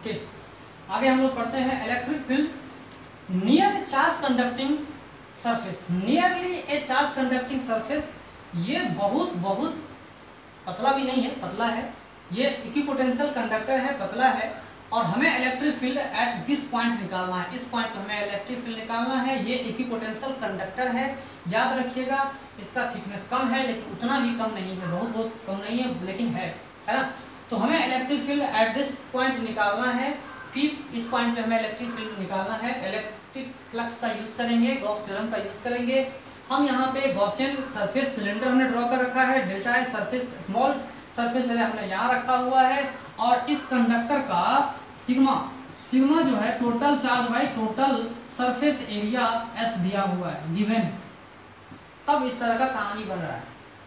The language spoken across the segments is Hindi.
ओके। आगे हम लोग पढ़ते हैं electric field near charge conducting surface nearly a charge conducting surface ये बहुत बहुत पतला भी नहीं है, पतला है। ये इक्विपोटेंशियल कंडक्टर है, पतला है। और हमें electric field at this point निकालना है। इस पॉइंट पे हमें इलेक्ट्रिक फ़ील्ड निकालना है। ये इक्विपोटेंशियल कंडक्टर है। याद रखिएगा, इसका थिकनेस कम है, लेकिन उतना भी कम नहीं है। बहुत बहुत कम नहीं है, लेकिन है। है ना? तो हमें electric field at this point निकालना है। फिर इस पॉइंट पे हमें इलेक्ट्रिक फ़ील्ड निकालना है। इलेक्ट्रिक फ्लक्स का यूज़ करेंगे गॉस थ्योरम का यूज़ करेंगे। हम यहाँ पे गॉसियन सरफेस सिलेंडर हमने ड्रॉ कर रखा है। डेल्टा है सरफेस स्मॉल सरफेस एरिया हमने यहाँ रखा हुआ है। और इस कंडक्टर का सिग्मा सिग्मा जो है total charge by total surface area S दिया हुआ है गिवन तब इस तरह का कहानी बन रहा है।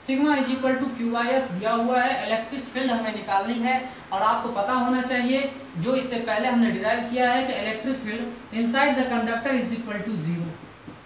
Sigma is equal to Q I S दिया हुआ है इलेक्ट्रिक फ़ील्ड हमें निकालनी है, और आपको पता होना चाहिए, जो इससे पहले हमने डिराइव किया है कि electric field inside the conductor is equal to zero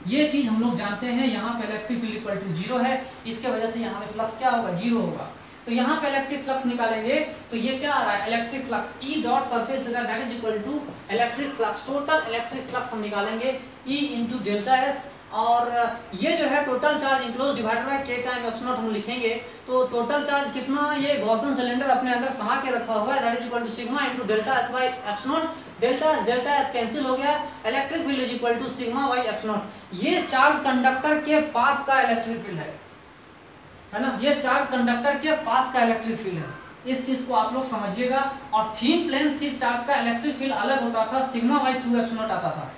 ये चीज़ हम लोग जानते हैं, यहाँ पे electric field equal to zero है, इसके वजह से यहाँ पे फ्लक्स क्या होगा? ज़ीरो होगा। तो यहाँ पे इलेक्ट्रिक फ्लक्स निकालेंगे तो ये क्या आ रहा है? Electric flux E dot surface that is equal to electric flux total electric flux हम निकालेंगे ई इंटू डेल्टा एस और ये जो है total charge enclose divided by K time eps naught हम लिखेंगे। तो टोटल चार्ज कितना? ये गॉसन सिलेंडर अपने अंदर समा के रखा हुआ है that is equal to sigma into delta S by eps naught delta S delta S cancel हो गया electric field is equal to sigma by eps naught ये चार्ज कंडक्टर के पास का इलेक्ट्रिक फ़ील्ड है। है ना? ये चार्ज कंडक्टर के पास का इलेक्ट्रिक फ़ील्ड है। इस चीज़ को आप लोग समझिएगा। और थीन प्लेन सीट चार्ज का इलेक्ट्रिक फ़ील्ड अलग होता था sigma by two eps naught आता था।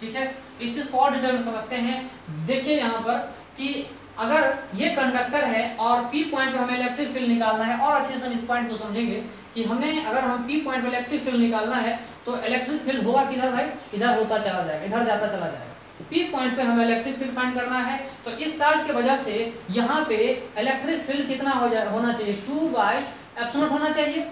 ठीक है? इस चीज़ को और डिटेल में समझते हैं। देखिए यहाँ पर कि अगर ये कंडक्टर है और पी पॉइंट पे हमें इलेक्ट्रिक फ़ील्ड निकालना है, और अच्छे से हम इस पॉइंट को समझेंगे कि हमें अगर हम पी पॉइंट पे इलेक्ट्रिक फ़ील्ड निकालना है तो इलेक्ट्रिक फ़ील्ड होगा किधर भाई? इधर होता चला जाएगा, इधर जाता चला जाएगा। पी पॉइंट पे हमें इलेक्ट्रिक फ़ील्ड फाइंड करना है तो इस चार्ज की वजह से यहाँ पे इलेक्ट्रिक फ़ील्ड कितना हो जाए होना चाहिए? टू बाई एप्सनोट होना चाहिए।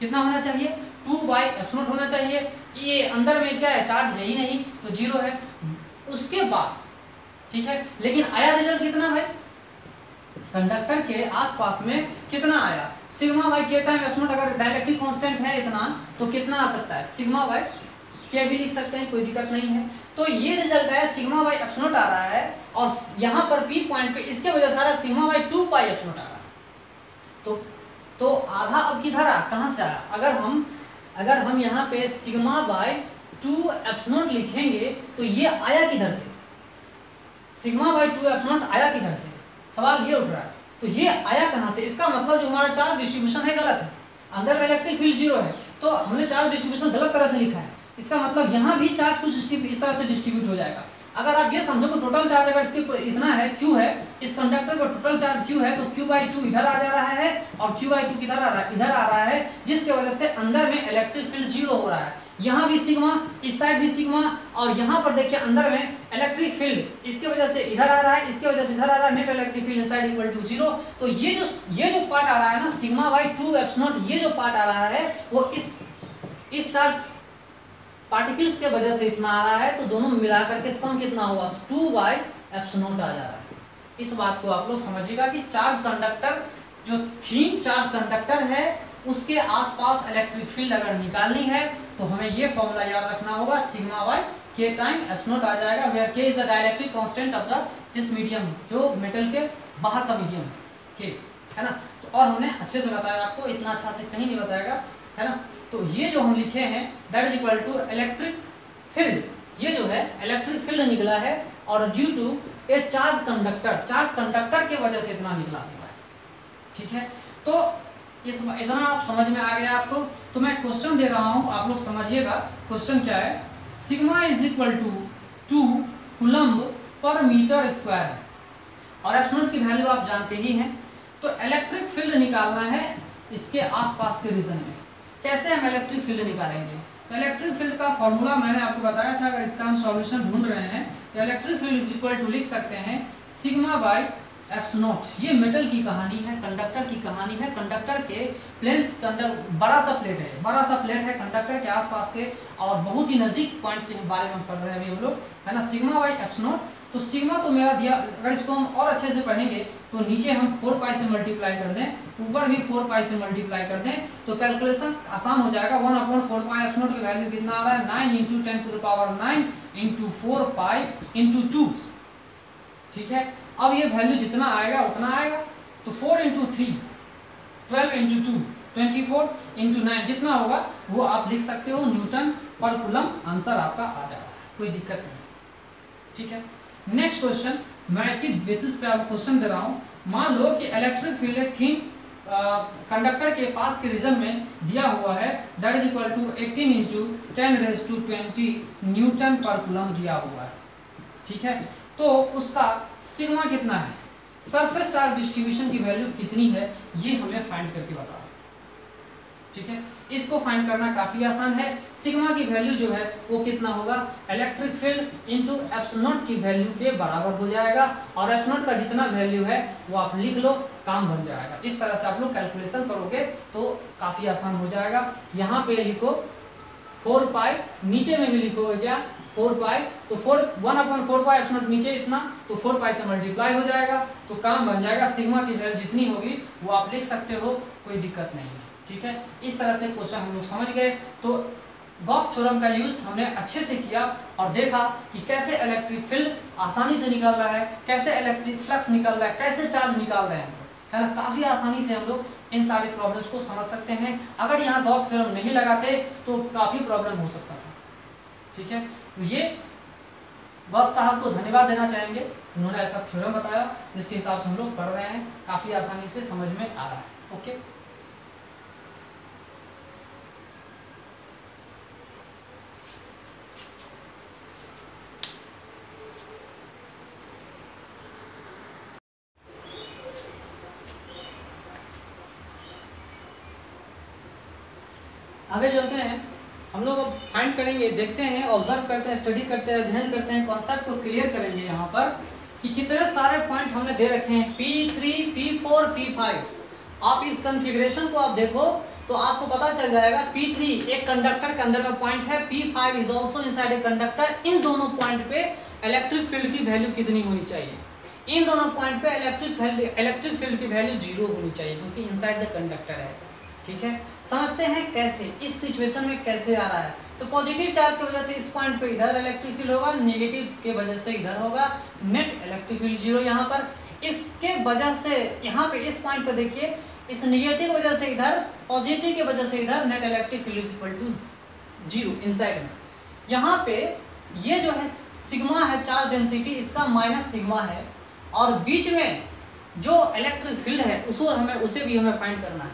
कितना होना चाहिए? टू बाई एप्सनोट होना चाहिए। ये अंदर में क्या है? चार्ज है ही नहीं तो ज़ीरो है। उसके बाद, ठीक है? लेकिन आया रिज़ल्ट कितना है? कंडक्टर के आसपास में कितना आया? Sigma by K time eps naught अगर डायरेक्टिक कांस्टेंट है इतना तो कितना आ सकता है? सिग्मा बाई के भी लिख सकते हैं, कोई दिक्कत नहीं है। तो ये रिज़ल्ट है सिग्मा बाई एप्सनोट आ रहा है, और यहाँ पर पी पॉइंट पे इसके वजह से आ रहा है, sigma by two pi eps naught आ रहा है। तो तो आधा अब किधर आ कहाँ से आया? अगर हम अगर हम यहाँ पे सिग्मा बाय टू एप्सनोट लिखेंगे तो ये आया किधर से? सिग्मा बाय टू एप्सनोट आया किधर से? सवाल ये उठ रहा है। तो ये आया कहाँ से? इसका मतलब जो हमारा चार्ज डिस्ट्रीब्यूशन है गलत है। अंदर में इलेक्ट्रिक फ़ील्ड ज़ीरो है तो हमने चार्ज डिस्ट्रीब्यूशन गलत तरह से लिखा है। इसका मतलब यहाँ भी चार्ज कुछ इस तरह से डिस्ट्रीब्यूट हो जाएगा। अगर आप ये समझो कि टोटल चार्ज अगर इसके इतना है क्यू है, इस कंडक्टर का टोटल चार्ज क्यू है तो क्यू बाई टू इधर आ जा रहा है और क्यू बाई टू किधर आ रहा है? इधर आ रहा है, जिसके वजह से अंदर में इलेक्ट्रिक फ़ील्ड ज़ीरो हो रहा है। यहाँ भी सिग्मा इस साइड भी सिग्मा और यहाँ पर देखिए अंदर में इलेक्ट्रिक फ़ील्ड इसके वजह से इधर आ रहा है, इसके वजह से इधर आ रहा है net electric field inside equal to zero तो ये जो ये जो पार्ट आ रहा है ना sigma by two eps naught ये जो पार्ट आ रहा है, वो इस इस चार्ज पार्टिकल्स के वजह से इतना आ रहा है तो दोनों मिला करके सम कितना हुआ? टू बाई एप्सनोट आ जा रहा है। इस बात को आप लोग समझिएगा कि चार्ज कंडक्टर जो थीम चार्ज कंडक्टर है, उसके आसपास इलेक्ट्रिक फ़ील्ड अगर निकालनी है तो हमें ये फॉर्मूला याद रखना होगा sigma by K time eps naught आ जाएगा where K is the dielectric constant of the this medium जो मेटल के बाहर का मीडियम के है ना? तो और हमने अच्छे से बताया आपको, इतना अच्छा से कहीं नहीं बताएगा, है ना? तो ये जो हम लिखे हैं that is equal to electric field ये जो है इलेक्ट्रिक फ़ील्ड निकला है, और due to a charge conductor charge conductor के वजह से इतना निकला हुआ है, ठीक है? तो इस इतना आप समझ में आ गया आपको तो मैं क्वेश्चन दे रहा हूँ, आप लोग समझिएगा क्वेश्चन क्या है? Sigma is equal to two coulomb per metre square और एप्सनोट की वैल्यू आप जानते ही हैं तो इलेक्ट्रिक फ़ील्ड निकालना है इसके आसपास के रीजन में। कैसे हम इलेक्ट्रिक फ़ील्ड निकालेंगे? तो इलेक्ट्रिक फ़ील्ड का फॉर्मूला मैंने आपको बताया था, अगर इसका हम सॉल्यूशन ढूंढ रहे हैं तो electric field is equal to लिख सकते हैं, सिग्मा बाई एप्स नॉट ये मेटल की कहानी है कंडक्टर की कहानी है. कंडक्टर के प्लेन्स कंडक्ट बड़ा सा प्लेट है. बड़ा सा प्लेट है कंडक्टर के आसपास के और बहुत ही नज़दीक पॉइंट के बारे में पढ़ रहे हैं अभी हम लोग. है ना? सिग्मा बाई एप्स नॉट तो सिग्मा तो मेरा दिया, अगर इसको हम और अच्छे से पढ़ेंगे तो नीचे हम फोर पाई से मल्टीप्लाई कर दें. ऊपर भी फोर पाई से मल्टीप्लाई कर दें. तो कैलकुलेशन आसान हो जाएगा. One upon four pi F naught की वैल्यू कितना आ रहा है? Nine into ten to the power nine into four pi into two ठीक है? अब ये वैल्यू जितना आएगा, उतना आएगा। तो four into three twelve into two twenty four into nine जितना होगा, वो आप लिख सकते हो न्यूटन पर कुलम आंसर आपका आ जाएगा। कोई दिक्कत नहीं। ठीक है? नेक्स्ट क्वेश्चन मैं इसी बेसिस पे आपको क्वेश्चन दे रहा हूँ। मान लो कि इलेक्ट्रिक फ़ील्ड एक कंडक्टर के पास के रीजन में दिया हुआ है that is equal to 18 into ten raise to 20 newton per coulomb दिया हुआ है। ठीक है? तो उसका सिग्मा कितना है? सरफेस चार्ज डिस्ट्रीब्यूशन की वैल्यू कितनी है? ये हमें फाइंड करके बताओ। ठीक है? इसको फाइंड करना काफ़ी आसान है। सिग्मा की वैल्यू जो है, वो कितना होगा? इलेक्ट्रिक फ़ील्ड इनटू एप्सिलॉन की वैल्यू के बराबर हो जाएगा। और एप्सिलॉन का जितना वैल्यू है, वो आप लिख लो, काम बन जाएगा। इस तरह से आप लोग कैलकुलेशन करोगे तो काफ़ी आसान हो जाएगा। यहाँ पे लिखो फोर पाई नीचे में भी लिखोगे क्या? फोर पाई तो four, one upon four pi epsilon नीचे इतना तो फोर पाई से मल्टीप्लाई हो जाएगा तो काम बन जाएगा सिग्मा की वैल्यू जितनी होगी, वो आप लिख सकते हो, कोई दिक्कत नहीं है, ठीक है? इस तरह से क्वेश्चन हम लोग समझ गए तो गॉक्स थ्योरम का यूज़ हमने अच्छे से किया और देखा कि कैसे इलेक्ट्रिक फ़ील्ड आसानी से निकल रहा है, कैसे इलेक्ट्रिक फ्लक्स निकल रहा है, कैसे चार्ज निकाल रहे हैं है ना? काफ़ी आसानी से हम लोग इन सारे प्रॉब्लम्स को समझ सकते हैं। अगर यहाँ गॉक्स थ्योरम नहीं लगाते तो काफ़ी प्रॉब्लम हो सकता था, ठीक है? तो ये गॉक्स साहब को धन्यवाद देना चाहेंगे। उन्होंने ऐसा थ्योरम बताया, जिसके हिसाब से हम लोग पढ़ रहे हैं। काफ़ी आसानी से समझ में आ रहा है। ओके? आगे चलते हैं। हम लोग अब फाइंड करेंगे देखते हैं ऑब्ज़र्व करते हैं स्टडी करते हैं अध्ययन करते हैं कॉन्सेप्ट को क्लियर करेंगे यहाँ पर कि कितने सारे पॉइंट हमने दे रखे हैं P3, P4, P5 आप इस कन्फिग्रेशन को आप देखो तो आपको पता चल जाएगा पी थ्री एक कंडक्टर के अंदर में पॉइंट है P five is also inside a conductor इन दोनों पॉइंट पे इलेक्ट्रिक फ़ील्ड की वैल्यू कितनी होनी चाहिए? इन दोनों पॉइंट पे इलेक्ट्रिक फ़ील्ड इलेक्ट्रिक फ़ील्ड की वैल्यू ज़ीरो होनी चाहिए क्योंकि इनसाइड द कंडक्टर है। ठीक है? समझते हैं कैसे? इस सिचुएशन में कैसे आ रहा है? तो पॉजिटिव चार्ज की वजह से इस पॉइंट पे इधर इलेक्ट्रिक फ़ील्ड होगा नेगेटिव के वजह से इधर होगा नेट इलेक्ट्रिक फ़ील्ड ज़ीरो यहाँ पर। इसके वजह से, यहाँ पे इस पॉइंट पे देखिए, इस नेगेटिव वजह से इधर पॉजिटिव के वजह से इधर net electric field is equal to zero inside में। यहाँ पे ये जो है सिग्मा है चार्ज डेंसिटी इसका माइनस सिग्मा है। और बीच में जो इलेक्ट्रिक फ़ील्ड है, उसको हमें, उसे भी हमें फाइंड करना है।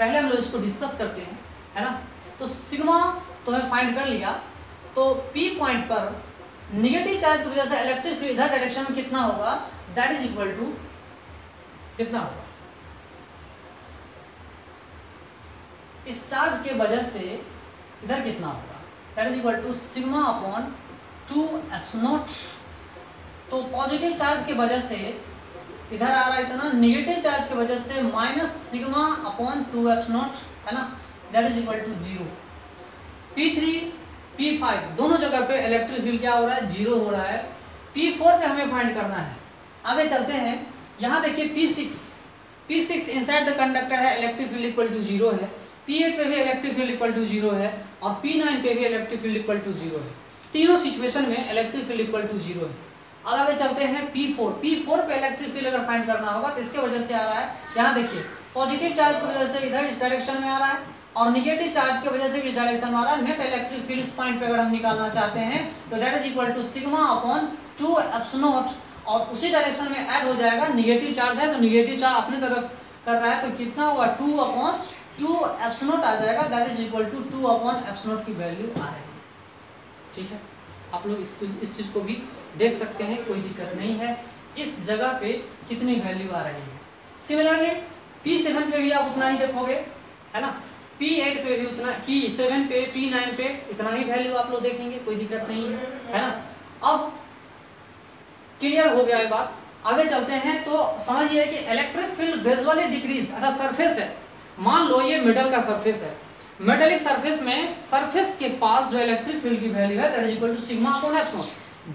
पहले हम लोग इसको डिस्कस करते हैं, है ना? तो सिग्मा तो हमें फाइंड कर लिया। तो पी पॉइंट पर निगेटिव चार्ज की वजह से इलेक्ट्रिक फ़ील्ड इधर डायरेक्शन में कितना होगा? दैट इज़ इक्वल टू कितना होगा? इस चार्ज के वजह से इधर कितना होगा? That is equal to sigma upon two epsilon naught तो पॉजिटिव चार्ज की वजह से इधर आ रहा है इतना नेगेटिव चार्ज की वजह से minus sigma upon two epsilon naught है ना? That is equal to zero P three P five दोनों जगह पे इलेक्ट्रिक फ़ील्ड क्या हो रहा है? ज़ीरो हो रहा है। पी फोर पे हमें फाइंड करना है। आगे चलते हैं। यहाँ देखिए P six P six inside the conductor है electric field equal to zero है। पी एट पे भी electric field equal to zero है और पी नाइन पे भी electric field equal to zero है। तीनों सिचुएशन में electric field equal to zero है। अब आगे चलते हैं P4 P4 पे इलेक्ट्रिक फ़ील्ड अगर फाइंड करना होगा तो इसके वजह से आ रहा है। यहाँ देखिए पॉजिटिव चार्ज की वजह से इधर इस डायरेक्शन में आ रहा है और निगेटिव चार्ज की वजह से इस डायरेक्शन में आ रहा है। नेट इलेक्ट्रिक फ़ील्ड इस पॉइंट पे अगर हम निकालना चाहते हैं तो that is equal to sigma upon two epsilon naught और उसी डायरेक्शन में ऐड हो जाएगा निगेटिव चार्ज है तो निगेटिव चार्ज अपनी तरफ़ कर रहा है तो कितना हुआ? Two upon two epsilon naught आ जाएगा। That is equal to two upon epsilon naught की वैल्यू आ रही है। ठीक है? आप लोग इसको इस चीज़ को भी देख सकते हैं, कोई दिक्कत नहीं है। इस जगह पे कितनी वैल्यू आ रही है। सिमिलरली पी सेवन पे भी आप उतना ही देखोगे, है ना? पी एट पे भी उतना पी सेवन पे पी नाइन पे इतना ही वैल्यू आप लोग देखेंगे, कोई दिक्कत नहीं, है है ना? अब क्लियर हो गया ये बात। आगे चलते हैं तो समझिए कि इलेक्ट्रिक फ़ील्ड ग्रेजुअली डिक्रीज अच्छा सरफेस है। मान लो ये मिडल का सरफेस है। मेटेलिक सरफेस में सरफेस के पास जो इलेक्ट्रिक फ़ील्ड की वैल्यू है that is equal to sigma upon epsilon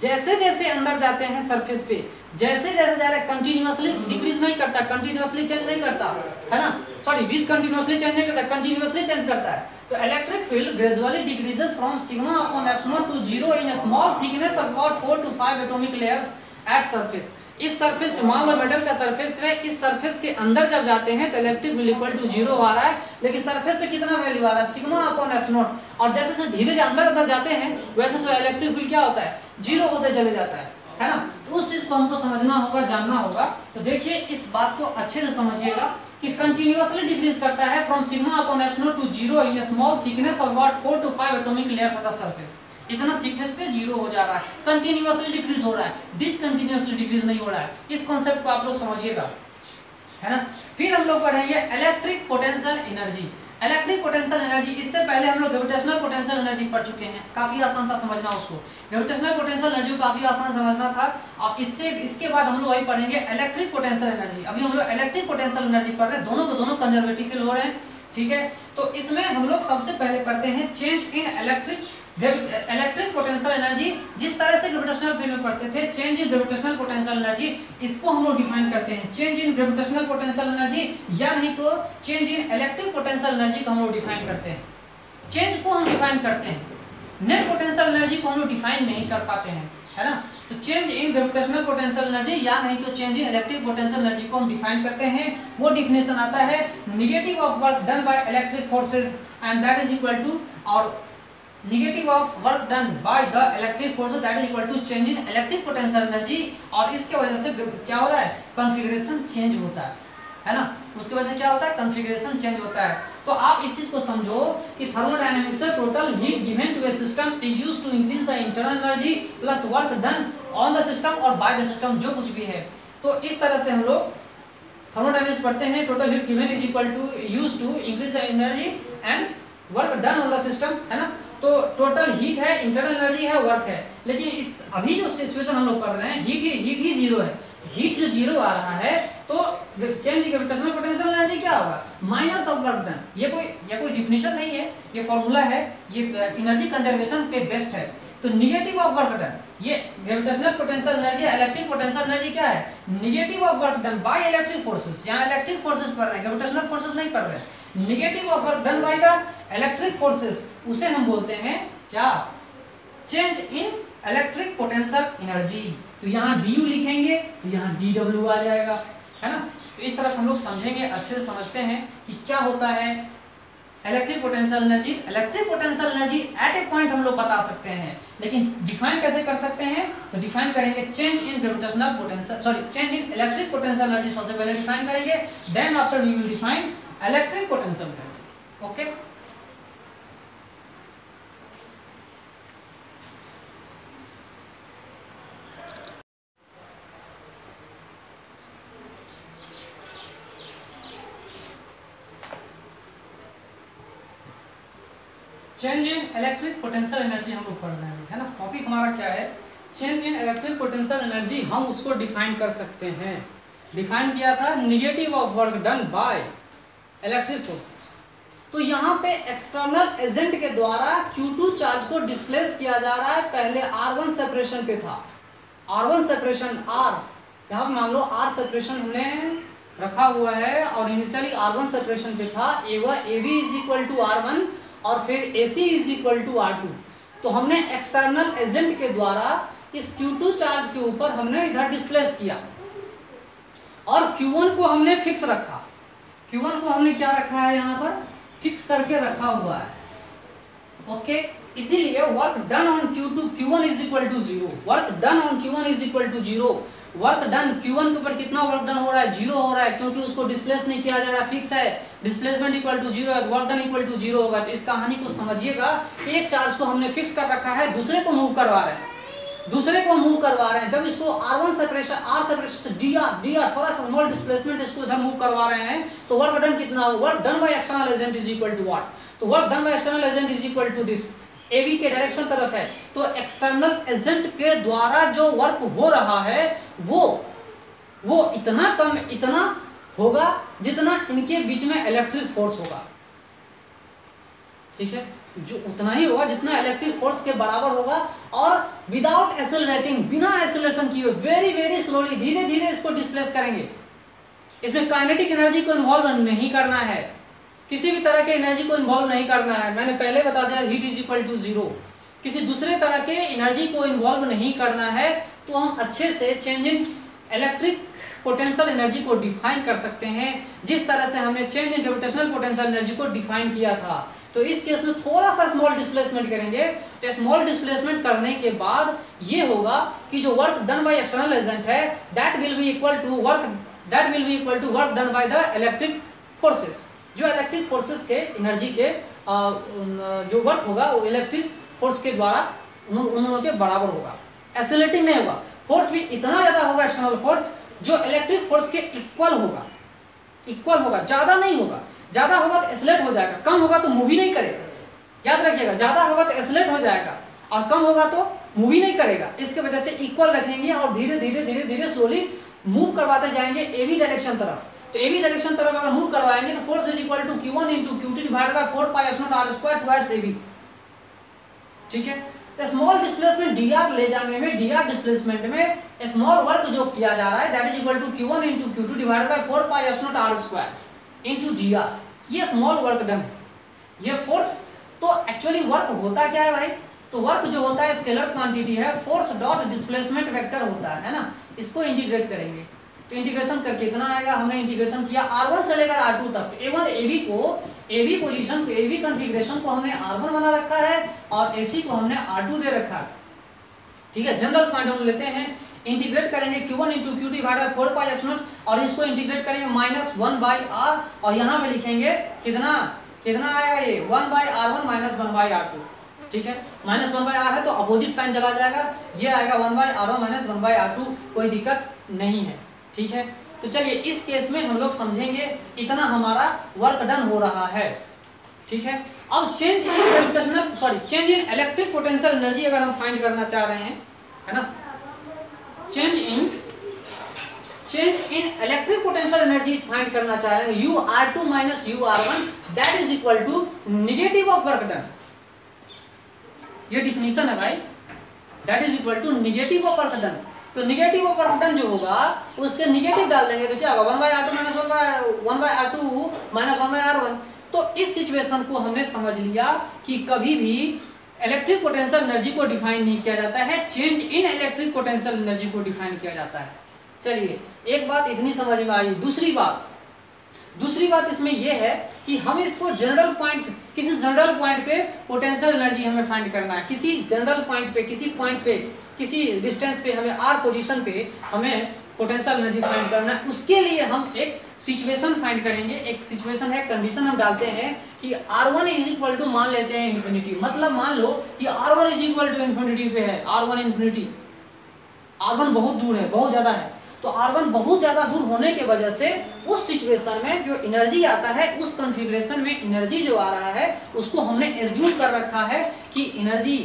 जैसे जैसे अंदर जाते हैं सरफेस पे, जैसे जैसे जा रहे कंटिन्यूअसली डिक्रीज नहीं करता कंटिन्यूअसली चेंज नहीं करता, है ना? सॉरी डिसकंटिन्यूअसली चेंज नहीं करता कंटिन्यूअसली चेंज करता है। तो electric field gradually decreases from sigma upon epsilon to zero in a small thickness of about 4 to 5 atomic layers at surface इस सरफेस पे मान लो मेटल का सरफेस है इस सरफेस के अंदर जब जाते हैं तो electric field equal to zero आ रहा है। लेकिन सरफेस पे कितना वैल्यू आ रहा है? सिग्मा अपॉन एफ़ नॉट और जैसे जैसे धीरे धीरे अंदर अंदर जाते हैं, वैसे वैसे इलेक्ट्रिक फ़ील्ड क्या होता है? ज़ीरो होते चले जाता है। है ना? तो उस चीज़ को हमको समझना होगा, जानना होगा। तो देखिए, इस बात को अच्छे से समझिएगा कि कंटिन्यूअसली डिक्रीज करता है from sigma upon F naught to zero in small thickness of about 4 to 5 atomic layers of the surface इतना थिकनेस पे ज़ीरो हो जा रहा है। कंटिन्यूअसली डिक्रीज हो रहा है। डिसकंटिन्यूअसली डिक्रीज नहीं हो रहा है। इस कॉन्सेप्ट को आप लोग समझिएगा। है ना? फिर हम लोग पढ़ेंगे electric potential energy electric potential energy इससे पहले हम लोग ग्रेविटेशनल पोटेंशियल एनर्जी पढ़ चुके हैं। काफ़ी आसान था समझना उसको। ग्रेविटेशनल पोटेंशियल एनर्जी को काफ़ी आसान समझना था। और इससे, इसके बाद हम लोग वही पढ़ेंगे इलेक्ट्रिक पोटेंशियल एनर्जी अभी हम लोग इलेक्ट्रिक पोटेंशियल एनर्जी पढ़ रहे हैं। दोनों को दोनों कंजर्वेटिव फील हो रहे हैं। ठीक है? तो इसमें हम लोग सबसे पहले पढ़ते हैं change in electric electric potential energy जिस तरह से ग्रेविटेशनल फ़ील्ड में पढ़ते थे change in gravitational potential energy इसको हम लोग डिफाइन करते हैं। Change in gravitational potential energy या नहीं तो change in electric potential energy को हम लोग डिफाइन करते हैं। चेंज को हम डिफाइन करते हैं। नेट पोटेंशियल एनर्जी को हम लोग डिफाइन नहीं कर पाते हैं, है ना? तो change in gravitational potential energy या नहीं तो change in electric potential energy को हम डिफाइन करते हैं। वो डिफिनेशन आता है negative of work done by electric forces and that is equal to और negative of work done by the electric forces that is equal to change in electric potential energy और इसके वजह से क्या हो रहा है? कॉन्फ़िगरेशन चेंज होता है। है ना? उसके वजह से क्या होता है? कॉन्फ़िगरेशन चेंज होता है। तो आप इस चीज़ को समझो कि थर्मोडायनेमिक्स से total heat given to a system is used to increase the internal energy plus work done on the system और बाय द सिस्टम जो कुछ भी है। तो इस तरह से हम लोग थर्मोडायनेमिक्स पढ़ते हैं। Total heat given is equal to used to increase the energy and work done on the system है ना? तो टोटल हीट है इंटरनल एनर्जी है वर्क है। लेकिन इस, अभी जो सिचुएशन हम लोग कर रहे हैं हीट ही हीट ही ज़ीरो है। हीट जो ज़ीरो आ रहा है तो चेंज ग्रेविटेशनल पोटेंशियल एनर्जी क्या होगा? माइनस ऑफ़ वर्क डन ये कोई ये कोई डिफिनेशन नहीं है, ये फॉर्मूला है, ये एनर्जी कंजर्वेशन पे बेस्ट है। तो निगेटिव ऑफ़ वर्क डन ये gravitational potential energy electric potential energy क्या है? Negative of work done by electric forces यहाँ इलेक्ट्रिक फोर्सेस पढ़ रहे हैं ग्रेविटेशनल फोर्सेस नहीं पढ़ रहे। हैं negative work done by the electric forces उसे हम बोलते हैं क्या? Change in electric potential energy तो यहाँ डी यू लिखेंगे तो यहाँ डी डब्ल्यू आ जाएगा, है ना? तो इस तरह से हम लोग समझेंगे, अच्छे से समझते हैं कि क्या होता है electric potential energy electric potential energy at a point हम लोग बता सकते हैं, लेकिन डिफाइन कैसे कर सकते हैं? तो डिफाइन करेंगे change in gravitational potential sorry change in electric potential energy सबसे पहले डिफाइन करेंगे then after we will define electric potential energy okay? Change in electric potential energy हम लोग पढ़ रहे हैं, है ना? टॉपिक हमारा क्या है? Change in electric potential energy हम उसको डिफाइन कर सकते हैं। डिफाइन किया था negative of work done by electric forces तो यहाँ पे एक्सटर्नल एजेंट के द्वारा Q2 चार्ज को डिस्प्लेस किया जा रहा है, पहले R1 सेपरेशन पे था। R1 सेपरेशन R, यहाँ मान लो R सेपरेशन हमने रखा हुआ है, और इनिशियली R1 सेपरेशन पे था A A B is equal to R और फिर A C is equal to R तो हमने एक्सटर्नल एजेंट के द्वारा इस Q2 चार्ज के ऊपर हमने इधर डिस्प्लेस किया। और Q1 को हमने फिक्स रखा। Q1 को हमने क्या रखा है यहाँ पर? फिक्स करके रखा हुआ है। ओके इसीलिए work done on Q2 Q1 is equal to zero work done on Q1 is equal to zero work done Q1 के ऊपर कितना वर्क डन हो रहा है? ज़ीरो हो रहा है, क्योंकि उसको डिस्प्लेस नहीं किया जा रहा फिक्स है। डिस्प्लेसमेंट इक्वल टू ज़ीरो है। Work done equal to zero होगा। तो इस कहानी को समझिएगा। एक चार्ज को हमने फिक्स कर रखा है, दूसरे को मूव करवा रहे हैं। दूसरे को मूव करवा रहे हैं। जब इसको R1 separation R separation DR DR थोड़ा सा स्मॉल डिस्प्लेसमेंट इसको इधर मूव करवा रहे हैं तो वर्क डन कितना work done by external agent is equal to what तो work done by external agent is equal to this A B के डायरेक्शन तरफ़ है। तो एक्सटर्नल एजेंट के द्वारा जो वर्क हो रहा है, वो वो इतना कम, इतना होगा जितना इनके बीच में इलेक्ट्रिक फोर्स होगा। ठीक है? जो उतना ही होगा जितना इलेक्ट्रिक फोर्स के बराबर होगा। और विदाउट एसेलरेटिंग बिना एसेलरेशन किए वेरी वेरी स्लोली धीरे धीरे इसको डिस्प्लेस करेंगे। इसमें काइनेटिक एनर्जी को इन्वॉल्व नहीं करना है। किसी भी तरह के एनर्जी को इन्वॉल्व नहीं करना है। मैंने पहले बता दिया heat is equal to zero किसी दूसरे तरह के एनर्जी को इन्वॉल्व नहीं करना है तो हम अच्छे से change in electric potential energy को डिफाइन कर सकते हैं। जिस तरह से हमने change in gravitational potential energy को डिफाइन किया था। तो इस केस में थोड़ा सा स्मॉल डिस्प्लेसमेंट करेंगे। तो स्मॉल डिस्प्लेसमेंट करने के बाद ये होगा कि जो work done by external agent है that will be equal to work that will be equal to work done by the electric forces जो इलेक्ट्रिक फोर्सेस के एनर्जी के जो वर्क होगा, वो इलेक्ट्रिक फोर्स के द्वारा उन के बराबर होगा। एसिलेटिंग नहीं होगा। फोर्स भी इतना ज़्यादा होगा एक्सटर्नल फोर्स जो इलेक्ट्रिक फोर्स के इक्वल होगा। इक्वल होगा, ज़्यादा नहीं होगा। ज़्यादा होगा तो एसलेट हो जाएगा। कम होगा तो मूवी नहीं करेगा। याद रखिएगा, ज़्यादा होगा तो एसलेट हो जाएगा और कम होगा तो मूवी नहीं करेगा। इसके वजह से इक्वल रखेंगे और धीरे धीरे धीरे धीरे स्लोली मूव करवाते जाएँगे ए बी डायरेक्शन तरफ़। तो ए बी डायरेक्शन तरफ़ अगर मूव करवाएँगे तो force is equal to Q one into Q two divide by four pi F R square towards A B ठीक है? तो स्मॉल डिस्प्लेसमेंट डी आर ले जाने में डी आर डिस्प्लेसमेंट में स्मॉल वर्क जो किया जा रहा है that is equal to Q one into Q two divide by four pi F R square into D R ये स्मॉल वर्क डन है ये फोर्स तो एक्चुअली वर्क होता क्या है भाई? तो वर्क जो होता है स्केलर क्वांटिटी है फोर्स डॉट डिस्प्लेसमेंट वेक्टर होता है है ना? इसको इंटीग्रेट करेंगे। तो इंटीग्रेशन करके इतना आएगा, हमने इंटीग्रेशन किया R1 से लेकर R2 तक। ए वन ए को A B position A B configuration को हमने R1 बना रखा है और ए को हमने R2 दे रखा है। ठीक है? जनरल पॉइंट हम लेते हैं। इंटीग्रेट करेंगे Q1 one into Q D by four pi F naught और इसको इंटीग्रेट करेंगे माइनस वन बाई आर और यहाँ पे लिखेंगे कितना कितना आएगा ये? One by R one minus one by R two ठीक है? माइनस वन बाई आर है तो अपोजिट साइन चला जाएगा। ये आएगा one by R one minus one by R two कोई दिक्कत नहीं है। ठीक है? तो चलिए इस केस में हम लोग समझेंगे इतना हमारा वर्क डन हो रहा है। ठीक है? अब change in sorry change in electric potential energy अगर हम फाइंड करना चाह रहे हैं, है ना? Change in change in electric potential energy find करना चाह रहे हैं। U R two minus U R one that is equal to negative of work done ये डिफिनीशन है भाई। That is equal to negative of work done तो निगेटिव ऑफ़ वर्क डन जो होगा, उससे निगेटिव डाल देंगे तो क्या होगा? One by R two minus one by one by R two minus one by R one तो इस सिचुएशन को हमने समझ लिया कि कभी भी इलेक्ट्रिक पोटेंशियल एनर्जी को डिफाइन नहीं किया जाता है change in electric potential energy को डिफाइन किया जाता है। चलिए, एक बात इतनी समझ में आई, दूसरी बात। दूसरी बात इसमें यह है कि हम इसको जनरल पॉइंट किसी जनरल पॉइंट पे पोटेंशियल एनर्जी हमें फाइंड करना है। किसी जनरल पॉइंट पे, किसी पॉइंट पे, किसी डिस्टेंस पे, हमें आर पोजीशन पे हमें पोटेंशियल एनर्जी फाइंड करना है, उसके लिए हम एक सिचुएशन फाइंड करेंगे। एक सिचुएशन है कंडीशन हम डालते हैं कि R one is equal to मान लेते हैं इन्फिनिटी मतलब मान लो कि R one is equal to infinity पे है आर वन इन्फिनिटी आर बहुत दूर है, बहुत ज़्यादा है। तो आर वन बहुत ज़्यादा दूर होने के वजह से उस सिचुएशन में जो एनर्जी आता है, उस कॉन्फ़िगरेशन में एनर्जी जो आ रहा है, उसको हमने एज्यूम कर रखा है कि energy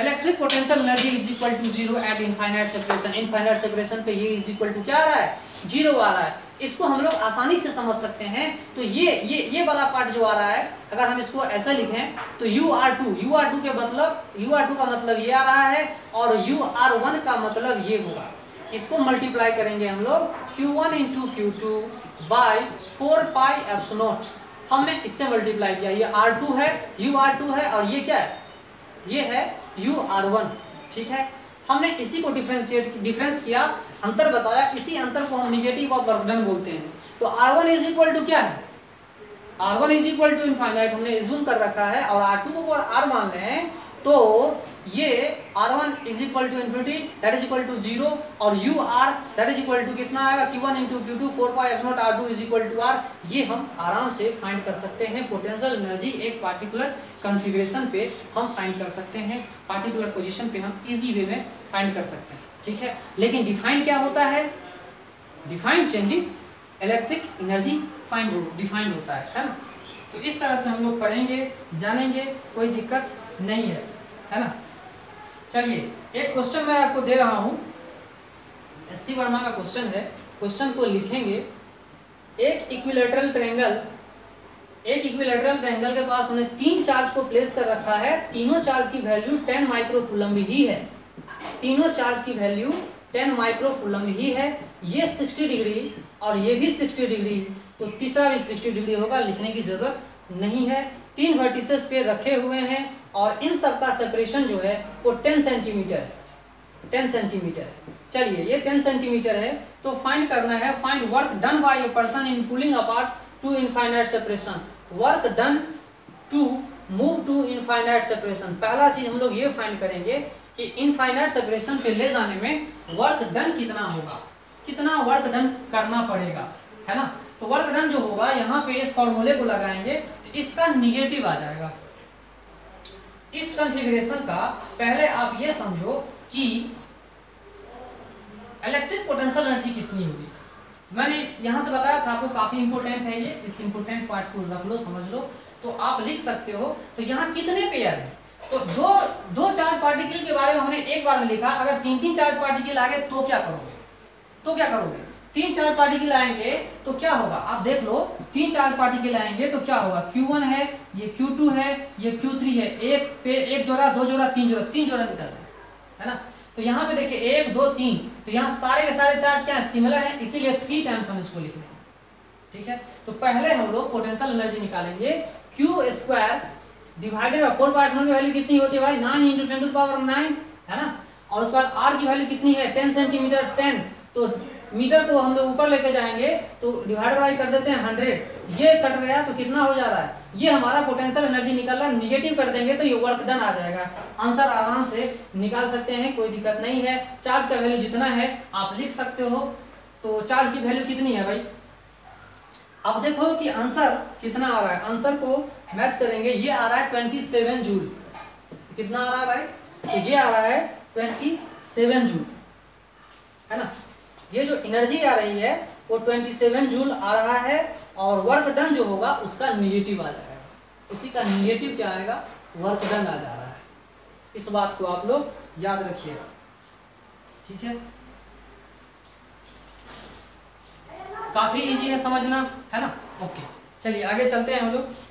electric potential energy is equal to zero at infinite separation infinite separation पे ये इज़ इक्वल टू क्या आ रहा है? ज़ीरो आ रहा है। इसको हम लोग आसानी से समझ सकते हैं। तो ये ये ये वाला पार्ट जो आ रहा है, अगर हम इसको ऐसा लिखें तो U R two U R two के मतलब यू आर टू का मतलब ये आ रहा है और यू आर वन का मतलब ये होगा। इसको मल्टीप्लाई करेंगे हम लोग। Q1 one into Q two by four pi epsilon naught हमने इससे मल्टीप्लाई किया। ये R2 है यू आर टू है और ये क्या है? ये है यू आर वन, ठीक है? हमने इसी को डिफ्रेंशिएट डिफरेंस किया, अंतर बताया, इसी अंतर को हम निगेटिव ऑफ़ वर्कडन बोलते हैं। तो R one is equal to क्या है? R one is equal to infinite हमने जूम कर रखा है, और आर टू को आर मान लें तो ये R one is equal to infinity that is equal to zero और U R that is equal to कितना आएगा? Q one into Q two four pi F naught R two is equal to R ये हम आराम से फाइंड कर सकते हैं पोटेंशियल एनर्जी एक पार्टिकुलर कॉन्फ़िगरेशन पे हम फाइंड कर सकते हैं। पार्टिकुलर पोजीशन पे हम इजी वे में फाइंड कर सकते हैं। ठीक है? लेकिन डिफाइन क्या होता है? Define changing electric energy find define होता है है ना? तो इस तरह से हम लोग पढ़ेंगे, जानेंगे, कोई दिक्कत नहीं है है ना? चलिए, एक क्वेश्चन मैं आपको दे रहा हूँ। एस सी वर्मा का क्वेश्चन है। क्वेश्चन को लिखेंगे। एक इक्विलेटरल ट्रेंगल एक इक्विलेटरल ट्रेंगल के पास हमने तीन चार्ज को प्लेस कर रखा है। तीनों चार्ज की वैल्यू 10 माइक्रोकूलम ही है। तीनों चार्ज की वैल्यू 10 माइक्रोकूलम ही है। ये 60 डिग्री और ये भी 60 डिग्री तो तीसरा भी 60 डिग्री होगा, लिखने की ज़रूरत नहीं है। तीन वर्टिसेस पे रखे हुए हैं। और इन सब का सेपरेशन जो है वो 10 सेंटीमीटर 10 सेंटीमीटर चलिए, ये 10 सेंटीमीटर है तो फाइंड करना है। Find work done by a person in pulling apart to infinite separation work done to move to infinite separation पहला चीज़ हम लोग ये फाइंड करेंगे कि इनफाइनाइट सेपरेशन पे ले जाने में वर्क डन कितना होगा। कितना वर्क डन करना पड़ेगा, है ना? तो वर्क डन जो होगा, यहाँ पे इस फॉर्मूले को लगाएँगे तो इसका निगेटिव आ जाएगा। इस कॉन्फ़िगरेशन का? पहले आप ये समझो कि इलेक्ट्रिक पोटेंशियल एनर्जी कितनी होगी। मैंने इस यहाँ से बताया था, आपको काफ़ी इंपोर्टेंट है ये। इस इंपोर्टेंट पार्ट को रख लो, समझ लो। तो आप लिख सकते हो तो यहाँ कितने पेयर है? तो दो दो चार्ज पार्टिकल के बारे में हमने एक बार में लिखा, अगर तीन तीन चार्ज पार्टिकल आ गए तो क्या करोगे? तो क्या करोगे? तीन चार्ज पार्टिकल आएँगे तो क्या होगा? आप देख लो, तीन चार्ज पार्टिकल आएँगे तो क्या होगा? Q1 है, ये Q2 है, ये Q3 है। एक पे, एक जोड़ा, दो जोड़ा, तीन जोड़ा तीन जोड़ा निकल रहा है ना? तो यहाँ पे देखिए, एक, दो, तीन। तो यहाँ सारे के सारे चार्ज क्या है? सिमिलर है, इसीलिए थ्री टाइम्स हम इसको लिख रहे हैं। ठीक है? तो पहले हम लोग पोटेंशियल एनर्जी निकालेंगे। Q square divided four by की वैल्यू कितनी होती है भाई? Nine into ten to power nine है ना? और उसके बाद आर की वैल्यू कितनी है? टेन सेंटीमीटर टेन तो मीटर को हम लोग ऊपर लेके जाएँगे तो डिवाइड बाई कर देते हैं हंड्रेड ये कट गया तो कितना हो जा रहा है? ये हमारा पोटेंशियल एनर्जी निकल रहा है निगेटिव कर देंगे तो ये वर्क डन आ जाएगा। आंसर आराम से निकाल सकते हैं, कोई दिक्कत नहीं है। चार्ज का वैल्यू जितना है, आप लिख सकते हो। तो चार्ज की वैल्यू कितनी है भाई? अब देखो कि आंसर कितना आ रहा है। आंसर को मैच करेंगे, ये आ रहा है ट्वेंटी सेवन जूल कितना आ रहा है भाई? तो ये आ रहा है ट्वेंटी सेवन जूल है ना? ये जो एनर्जी आ रही है, वो 27 जूल आ रहा है और वर्क डन जो होगा, उसका निगेटिव आ जाएगा। इसी का निगेटिव क्या आएगा? वर्क डन आ जा रहा है। इस बात को आप लोग याद रखिएगा। ठीक है? काफ़ी इजी है समझना, है ना? ओके चलिए, आगे चलते हैं हम लोग।